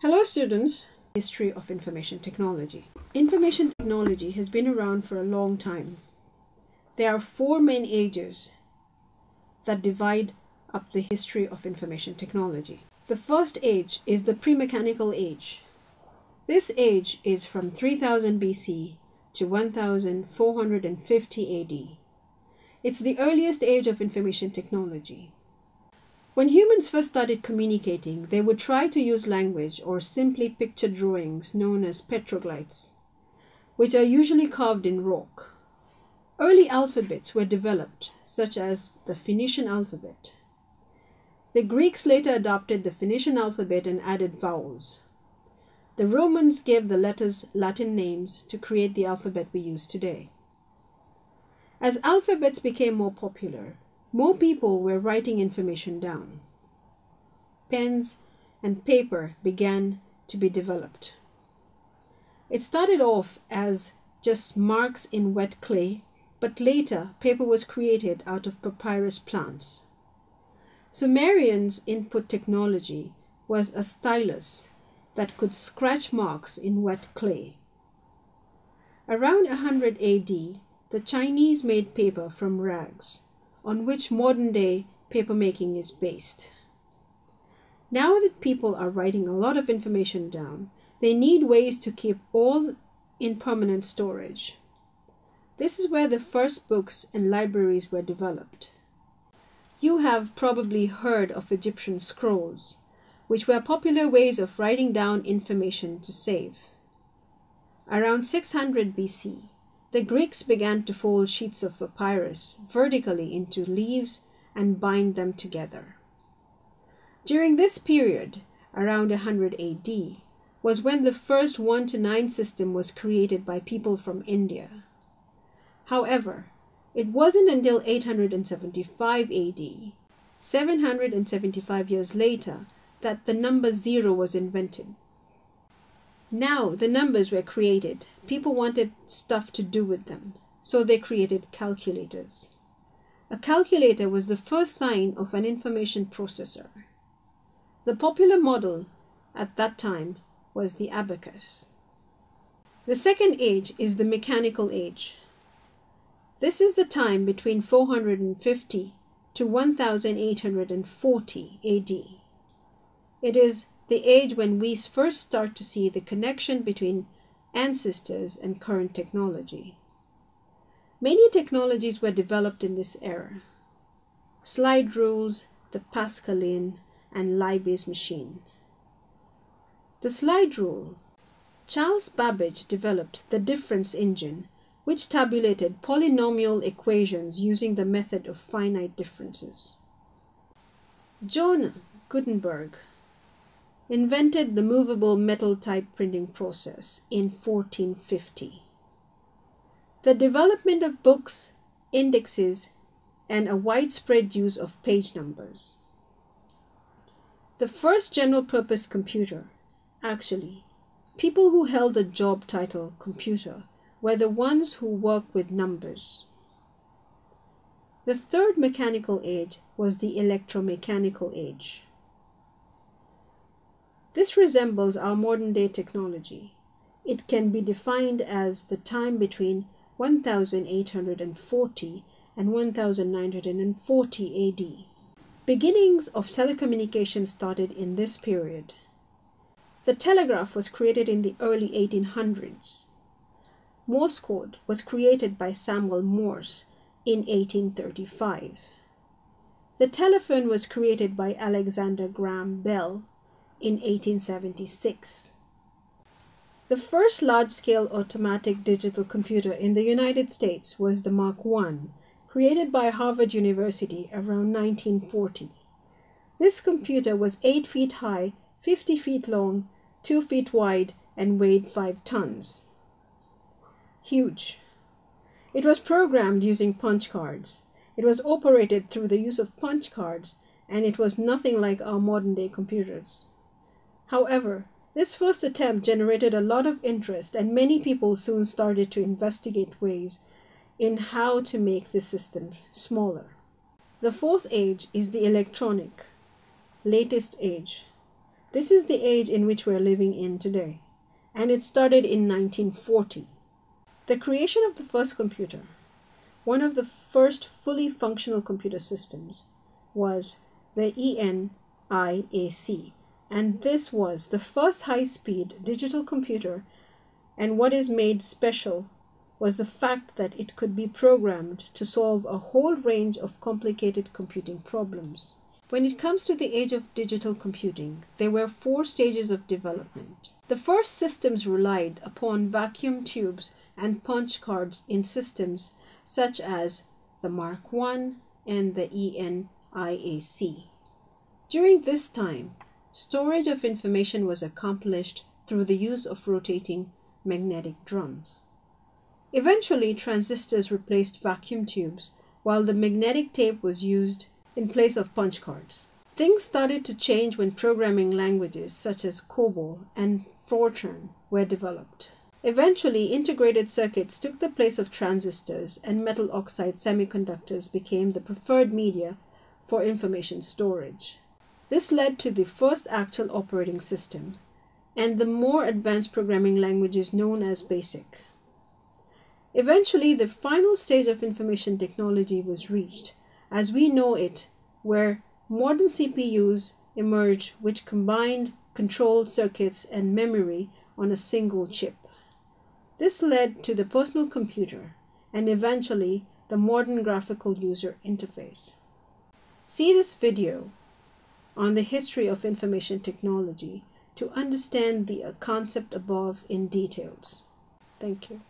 Hello students, History of Information Technology. Information technology has been around for a long time. There are four main ages that divide up the history of information technology. The first age is the pre-mechanical age. This age is from 3000 BC to 1450 AD. It's the earliest age of information technology. When humans first started communicating, they would try to use language or simply picture drawings known as petroglyphs, which are usually carved in rock. Early alphabets were developed, such as the Phoenician alphabet. The Greeks later adopted the Phoenician alphabet and added vowels. The Romans gave the letters Latin names to create the alphabet we use today. As alphabets became more popular, more people were writing information down. Pens and paper began to be developed. It started off as just marks in wet clay, but later paper was created out of papyrus plants. Sumerians' input technology was a stylus that could scratch marks in wet clay. Around 100 AD, the Chinese made paper from rags on which modern day papermaking is based. Now that people are writing a lot of information down, they need ways to keep all in permanent storage. This is where the first books and libraries were developed. You have probably heard of Egyptian scrolls, which were popular ways of writing down information to save. Around 600 BC, the Greeks began to fold sheets of papyrus vertically into leaves and bind them together. During this period, around 100 AD, was when the first 1 to 9 system was created by people from India. However, it wasn't until 875 AD, 775 years later, that the number zero was invented. Now the numbers were created. People wanted stuff to do with them, so they created calculators. A calculator was the first sign of an information processor. The popular model at that time was the abacus. The second age is the mechanical age. This is the time between 450 to 1840 AD. It is the age when we first start to see the connection between ancestors and current technology. Many technologies were developed in this era. Slide rules, the Pascaline, and Leibniz's machine. The slide rule. Charles Babbage developed the difference engine, which tabulated polynomial equations using the method of finite differences. John Gutenberg invented the movable metal type printing process in 1450. The development of books, indexes, and a widespread use of page numbers. The first general purpose computer, actually, people who held the job title computer were the ones who worked with numbers. The third mechanical age was the electromechanical age. This resembles our modern day technology. It can be defined as the time between 1840 and 1940 AD. Beginnings of telecommunication started in this period. The telegraph was created in the early 1800s. Morse code was created by Samuel Morse in 1835. The telephone was created by Alexander Graham Bell in 1876. The first large-scale automatic digital computer in the United States was the Mark I, created by Harvard University around 1940. This computer was 8 feet high, 50 feet long, 2 feet wide, and weighed 5 tons. Huge. It was programmed using punch cards. It was operated through the use of punch cards, and it was nothing like our modern day computers. However, this first attempt generated a lot of interest and many people soon started to investigate ways in how to make the system smaller. The fourth age is the electronic, latest age. This is the age in which we're living in today, and it started in 1940. The creation of the first computer, one of the first fully functional computer systems, was the ENIAC, and this was the first high speed digital computer. And what is made special was the fact that it could be programmed to solve a whole range of complicated computing problems. When it comes to the age of digital computing, there were four stages of development. The first systems relied upon vacuum tubes and punch cards in systems such as the Mark I and the ENIAC. During this time, storage of information was accomplished through the use of rotating magnetic drums. Eventually, transistors replaced vacuum tubes, while the magnetic tape was used in place of punch cards. Things started to change when programming languages such as COBOL and Fortran were developed. Eventually, integrated circuits took the place of transistors, and metal oxide semiconductors became the preferred media for information storage. This led to the first actual operating system and the more advanced programming languages known as BASIC. Eventually, the final stage of information technology was reached, as we know it, where modern CPUs emerged which combined controlled circuits and memory on a single chip. This led to the personal computer and eventually the modern graphical user interface. See this video on the history of information technology to understand the uh, concept above in details. Thank you.